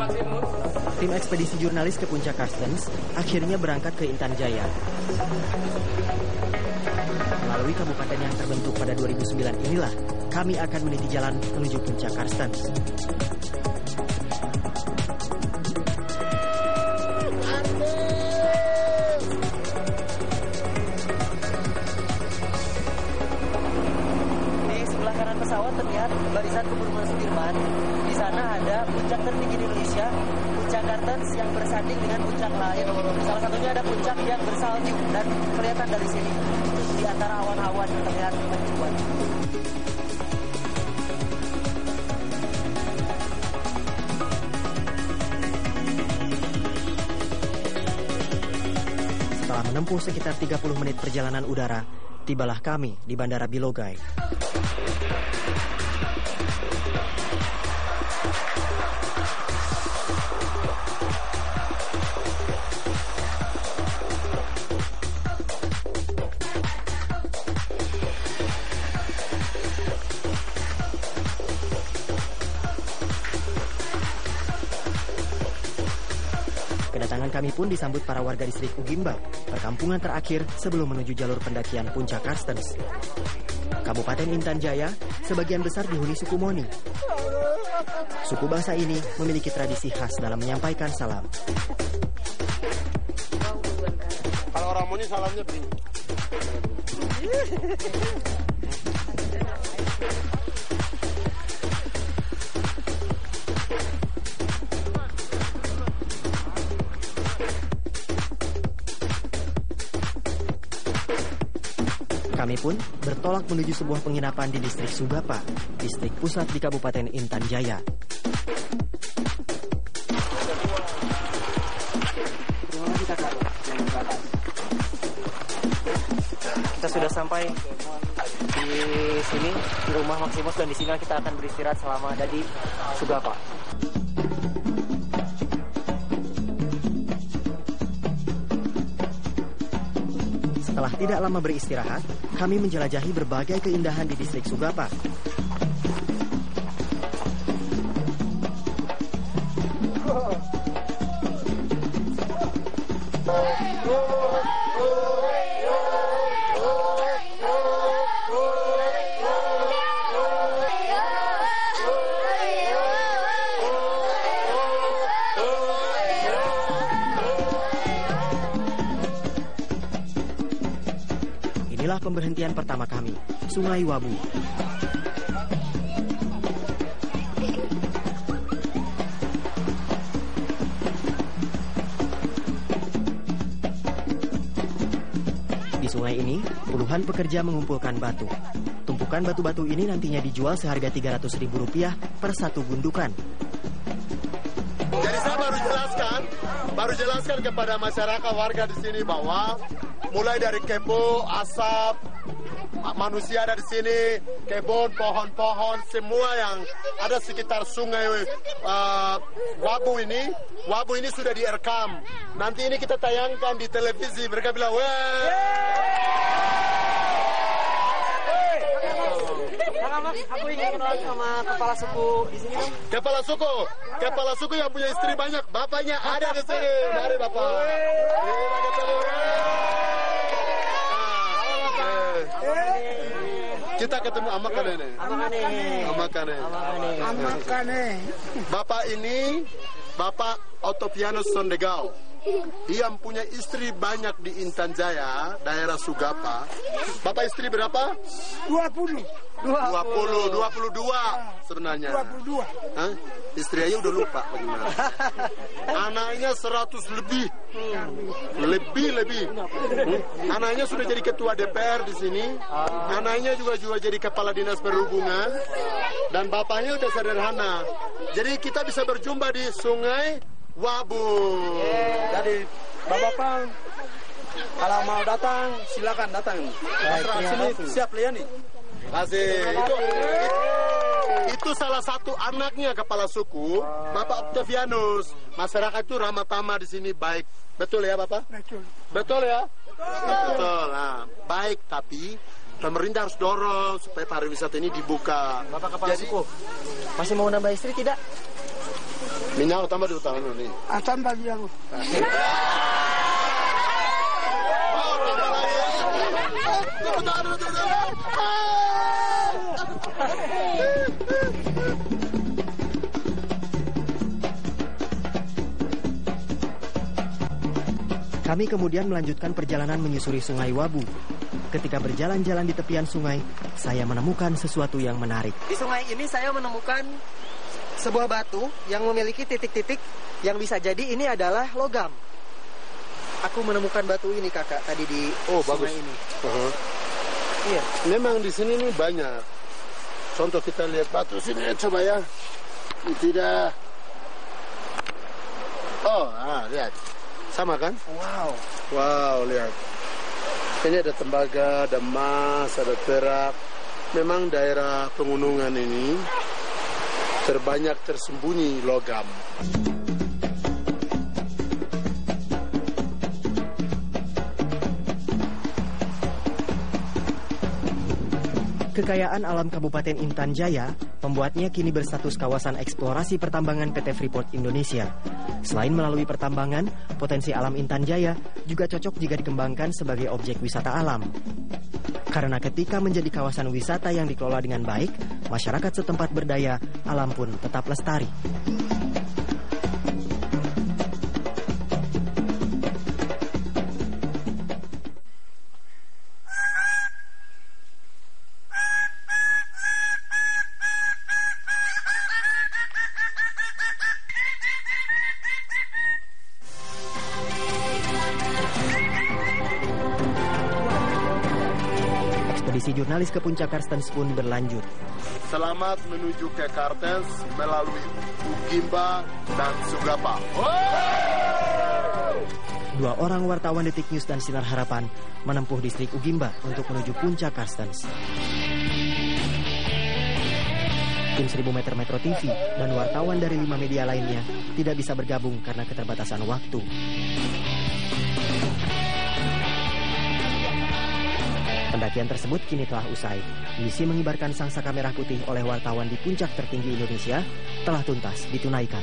Maximus. Tim ekspedisi jurnalis ke Puncak Karstens akhirnya berangkat ke Intan Jaya. Melalui kabupaten yang terbentuk pada 2009 inilah, kami akan meniti jalan menuju Puncak Karstens. Pesawat terlihat barisan pegunungan Sudirman. Di sana ada puncak tertinggi di Indonesia, puncak Kartens yang bersanding dengan puncak lain. Salah satunya ada puncak yang bersalju dan kelihatan dari sini di antara awan-awan yang terlihat mencuat. Setelah menempuh sekitar 30 menit perjalanan udara, tibalah kami di Bandara Bilogai. Kedatangan kami pun disambut para warga distrik Ugimba, perkampungan terakhir sebelum menuju jalur pendakian Puncak Karstens. Kabupaten Intan Jaya sebagian besar dihuni suku Moni. Suku bangsa ini memiliki tradisi khas dalam menyampaikan salam. Kalau orang Moni salamnya begini. Kami pun bertolak menuju sebuah penginapan di distrik Sugapa, distrik pusat di Kabupaten Intan Jaya. Kita sudah sampai di sini di rumah Maximus dan di sini kita akan beristirahat selama ada di Sugapa. Setelah tidak lama beristirahat, kami menjelajahi berbagai keindahan di distrik Sugapa. Inilah pemberhentian pertama kami, Sungai Wabu. Di sungai ini, puluhan pekerja mengumpulkan batu. Tumpukan batu-batu ini nantinya dijual seharga Rp300.000 per satu gundukan. Jadi saya baru jelaskan, baru jelaskan kepada masyarakat warga di sini bahwa mulai dari kepo, asap, ma- manusia ada di sini, kebun, pohon-pohon, semua yang ada sekitar sungai uh, Wabu ini, Wabu ini sudah direkam. Nanti ini kita tayangkan di televisi, mereka bilang, Aku ingin kenalan sama kepala suku di sini dong. Kepala suku, kepala suku yang punya istri banyak, bapaknya ada di sini. Mari bapak. Terima kasih. Nah, Kita ketemu. Amakane. Amakan ini. Amakane. Bapak ini, Bapak Otopianus Sondegao. Dia punya istri banyak di Intan Jaya, daerah Sugapa. Bapak istri berapa? 20. 20, 22 sebenarnya. 22. Hah? Istri aja udah lupa bagaimana. Anaknya 100 lebih. Lebih, lebih. Hmm? Anaknya sudah jadi ketua DPR di sini. Anaknya juga juga jadi kepala dinas perhubungan. Dan bapaknya udah sederhana. Jadi kita bisa berjumpa di Sungai Wabu. Jadi Bapak kalau mau datang silakan datang. Baik, sini siap layani. Kasih. Itu, itu salah satu anaknya kepala suku, Bapak Octavianus. Masyarakat itu ramah tamah di sini baik. Betul ya, Bapak? Betul. Betul ya? Betul. Nah, baik tapi pemerintah harus dorong supaya pariwisata ini dibuka. Bapak kepala suku, masih mau nambah istri tidak? Minyak tambah di utara ini. Asan bagi yang Kami kemudian melanjutkan perjalanan menyusuri Sungai Wabu. Ketika berjalan-jalan di tepian sungai, saya menemukan sesuatu yang menarik. Di sungai ini saya menemukan sebuah batu yang memiliki titik-titik yang bisa jadi ini adalah logam. Aku menemukan batu ini kakak tadi di Oh, sungai bagus. ini. Uh-huh. Iya. Memang di sini nih banyak. Contoh kita lihat batu sini coba ya. Ini Tidak. Oh, ah, lihat. Sama kan? Wow. Wow, lihat. Ini ada tembaga, ada emas, ada perak. Memang daerah pegunungan ini terbanyak tersembunyi logam. Kekayaan alam Kabupaten Intan Jaya membuatnya kini berstatus kawasan eksplorasi pertambangan PT Freeport Indonesia. Selain melalui pertambangan, potensi alam Intan Jaya juga cocok jika dikembangkan sebagai objek wisata alam. Karena ketika menjadi kawasan wisata yang dikelola dengan baik, masyarakat setempat berdaya, alam pun tetap lestari. Ekspedisi jurnalis ke puncak Karstens pun berlanjut. Selamat menuju ke Kartens melalui Ugimba dan Sugapa. Dua orang wartawan Detik News dan Sinar Harapan menempuh distrik Ugimba untuk menuju puncak Karstens. Tim 1000 meter Metro TV dan wartawan dari lima media lainnya tidak bisa bergabung karena keterbatasan waktu. Pendakian tersebut kini telah usai. Misi mengibarkan sang saka merah putih oleh wartawan di puncak tertinggi Indonesia telah tuntas ditunaikan.